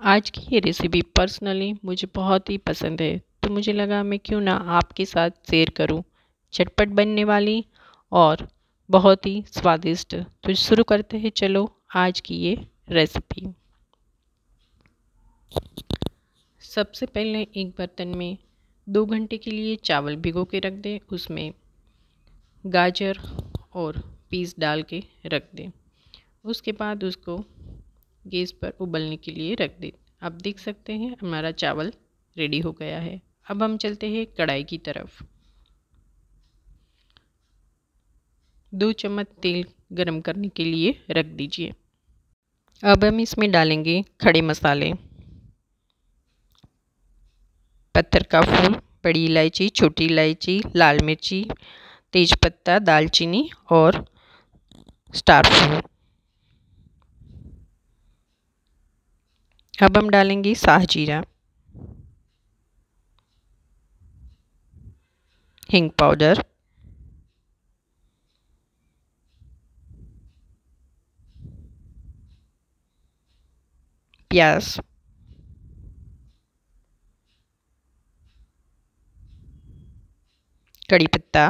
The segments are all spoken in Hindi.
आज की ये रेसिपी पर्सनली मुझे बहुत ही पसंद है। तो मुझे लगा मैं क्यों ना आपके साथ शेयर करूँ। झटपट बनने वाली और बहुत ही स्वादिष्ट। तो शुरू करते हैं, चलो आज की ये रेसिपी सबसे पहले एक बर्तन में दो घंटे के लिए चावल भिगो के रख दें। उसमें गाजर और पीस डाल के रख दें। उसके बाद उसको गैस पर उबलने के लिए रख दें आप देख सकते हैं, हमारा चावल रेडी हो गया है। अब हम चलते हैं कढ़ाई की तरफ़। दो चम्मच तेल गरम करने के लिए रख दीजिए। अब हम इसमें डालेंगे खड़े मसाले। पत्थर का फूल, बड़ी इलायची, छोटी इलायची, लाल मिर्ची तेज़पत्ता दालचीनी और स्टार फूल अब हम डालेंगे साह जीरा हिंग पाउडर। प्याज। कड़ी पत्ता।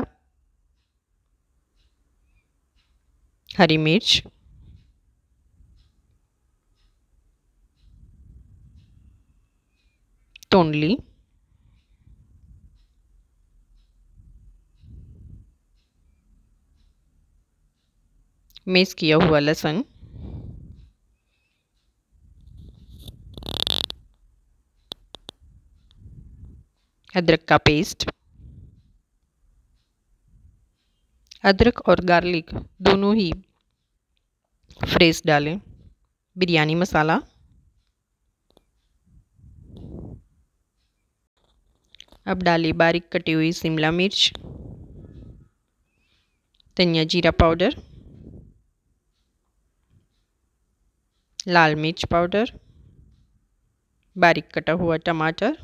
हरी मिर्च। तोंडली मिक्स किया हुआ लहसुन अदरक का पेस्ट अदरक और गार्लिक दोनों ही फ्रेश डालें. बिरयानी मसाला. अब डालिए बारीक कटी हुई शिमला मिर्च, धनिया जीरा पाउडर, लाल मिर्च पाउडर, बारीक कटा हुआ टमाटर,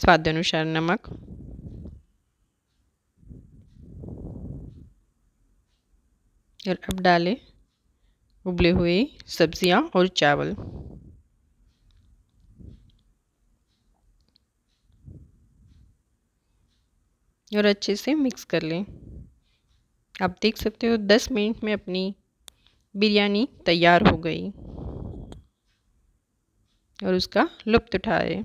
स्वाद अनुसार नमक, और अब डालें उबले हुए सब्ज़ियाँ और चावल। और अच्छे से मिक्स कर लें। आप देख सकते हो 10 मिनट में अपनी बिरयानी तैयार हो गई और उसका लुप्त उठाए